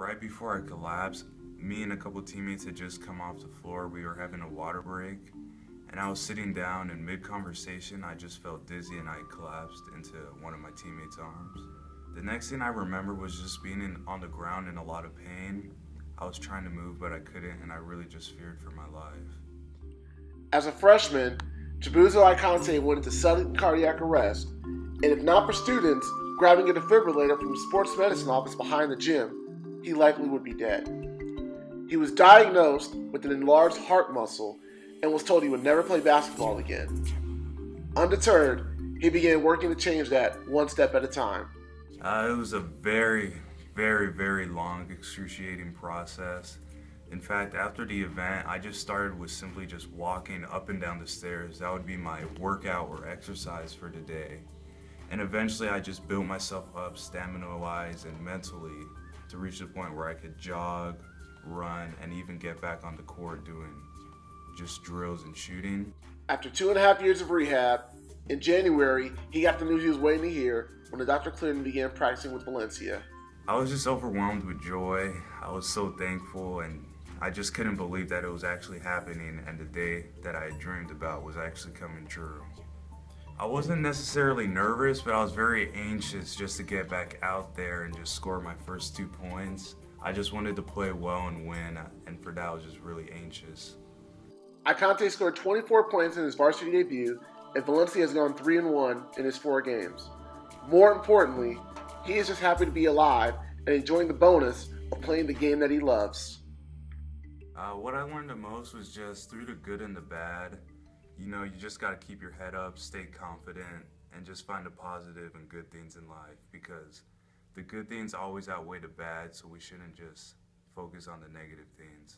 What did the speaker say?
right before I collapsed, me and a couple teammates had just come off the floor. We were having a water break, and I was sitting down in mid conversation. I just felt dizzy and I collapsed into one of my teammates' arms. The next thing I remember was just being in, on the ground in a lot of pain. I was trying to move, but I couldn't, and I really just feared for my life. As a freshman, Chibuzo Ikonte went into sudden cardiac arrest, and if not for students grabbing a defibrillator from the sports medicine office behind the gym, he likely would be dead. He was diagnosed with an enlarged heart muscle and was told he would never play basketball again. Undeterred, he began working to change that one step at a time. Uh, it was a very, very, very long, excruciating process. In fact, after the event, I just started with simply just walking up and down the stairs. That would be my workout or exercise for the day. And eventually, I just built myself up stamina wise and mentally to reach the point where I could jog, run, and even get back on the court doing just drills and shooting. After two and a half years of rehab, in January, he got the news he was waiting to hear when the doctor cleared and began practicing with Valencia. I was just overwhelmed with joy. I was so thankful and I just couldn't believe that it was actually happening and the day that I dreamed about was actually coming true. I wasn't necessarily nervous, but I was very anxious just to get back out there and just score my first two points. I just wanted to play well and win, and for that I was just really anxious. Ikonte scored 24 points in his varsity debut, and Valencia has gone 3 and 1 in his four games. More importantly, he is just happy to be alive and enjoying the bonus of playing the game that he loves. Uh, what I learned the most was just through the good and the bad, you know, you just got to keep your head up, stay confident, and just find the positive and good things in life because the good things always outweigh the bad, so we shouldn't just focus on the negative things.